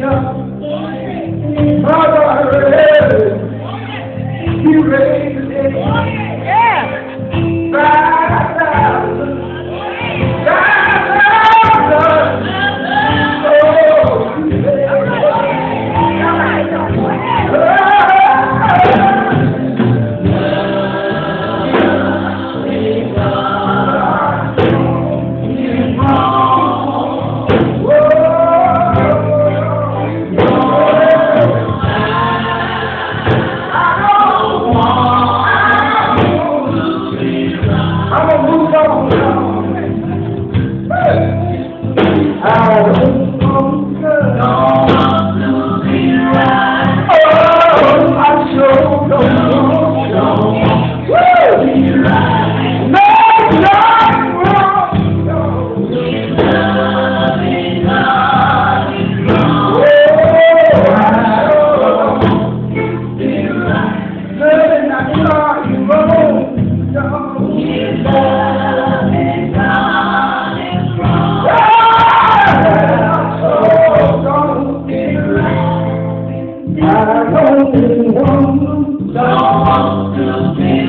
Father, I read it. You raised it. Don't want